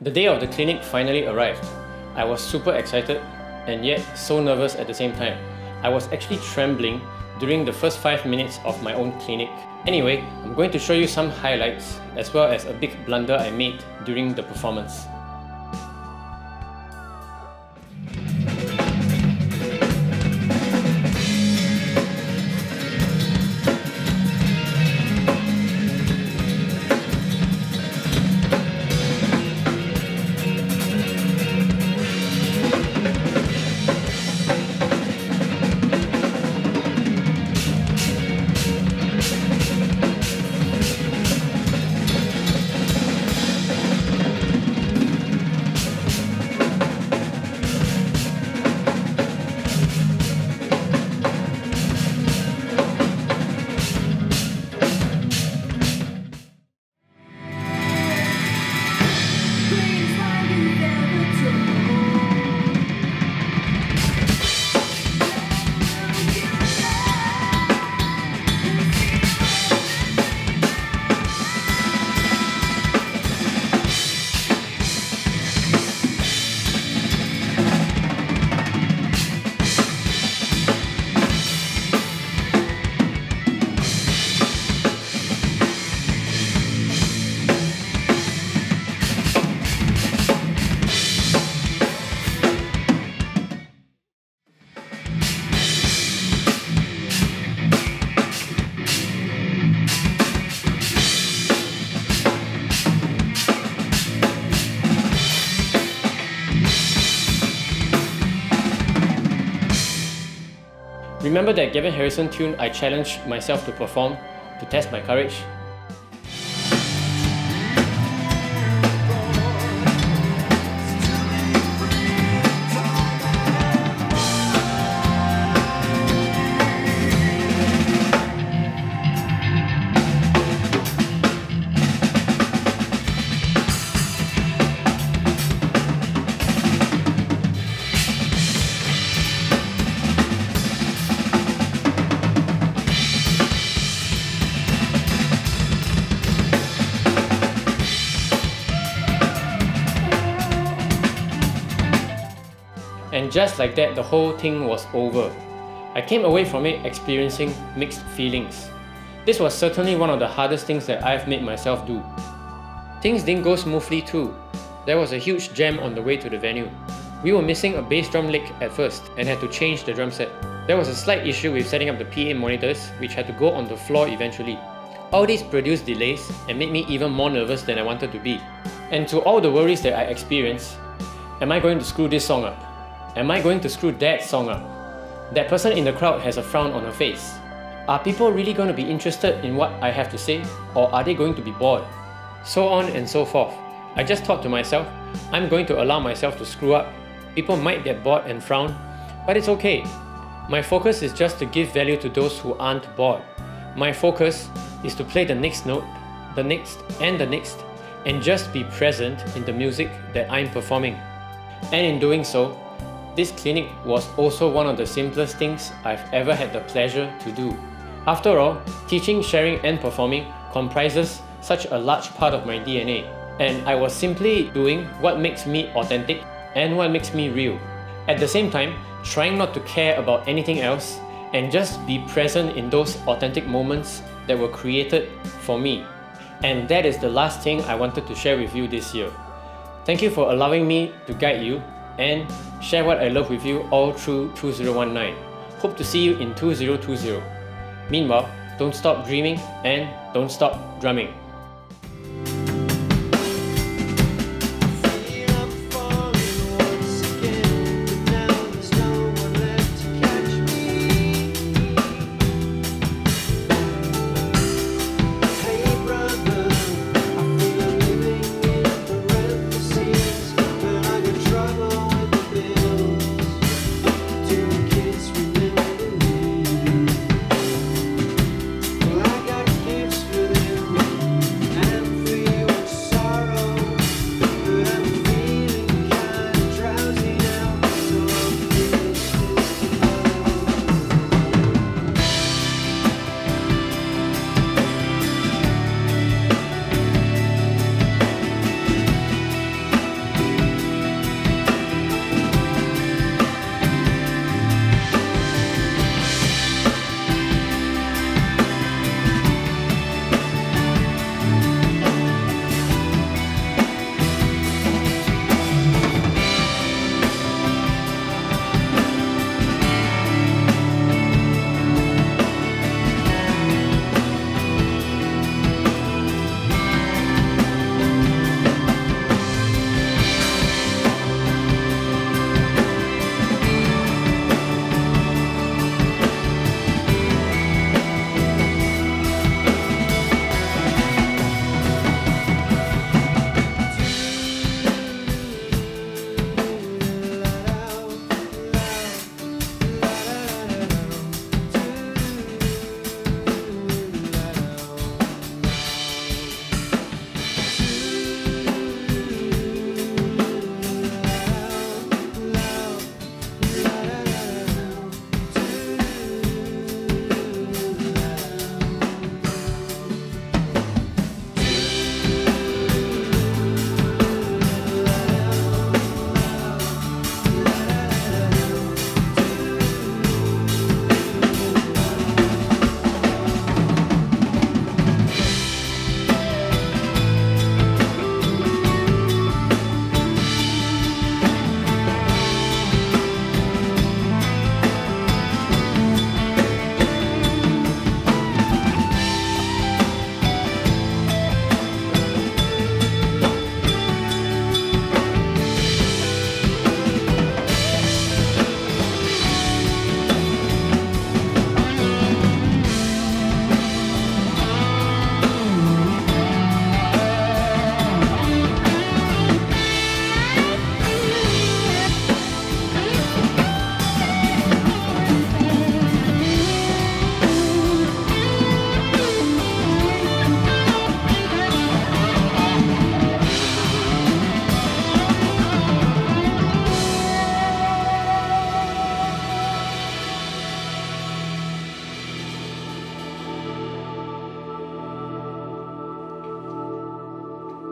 The day of the clinic finally arrived. I was super excited and yet so nervous at the same time. I was actually trembling during the first 5 minutes of my own clinic. Anyway, I'm going to show you some highlights as well as a big blunder I made during the performance. Remember that Gavin Harrison tune I challenged myself to perform to test my courage? And just like that, the whole thing was over. I came away from it experiencing mixed feelings. This was certainly one of the hardest things that I've made myself do. Things didn't go smoothly too. There was a huge jam on the way to the venue. We were missing a bass drum lick at first and had to change the drum set. There was a slight issue with setting up the PA monitors, which had to go on the floor eventually. All this produced delays and made me even more nervous than I wanted to be. And to all the worries that I experienced, am I going to screw this song up? Am I going to screw that song up? That person in the crowd has a frown on her face. Are people really going to be interested in what I have to say, or are they going to be bored? So on and so forth. I just thought to myself, I'm going to allow myself to screw up. People might get bored and frown, but it's okay. My focus is just to give value to those who aren't bored. My focus is to play the next note, the next, and the next, and just be present in the music that I'm performing. And in doing so, this clinic was also one of the simplest things I've ever had the pleasure to do. After all, teaching, sharing and performing comprises such a large part of my DNA and I was simply doing what makes me authentic and what makes me real. At the same time, trying not to care about anything else and just be present in those authentic moments that were created for me. And that is the last thing I wanted to share with you this year. Thank you for allowing me to guide you and share what I love with you all through 2019. Hope to see you in 2020. Meanwhile, don't stop dreaming and don't stop drumming.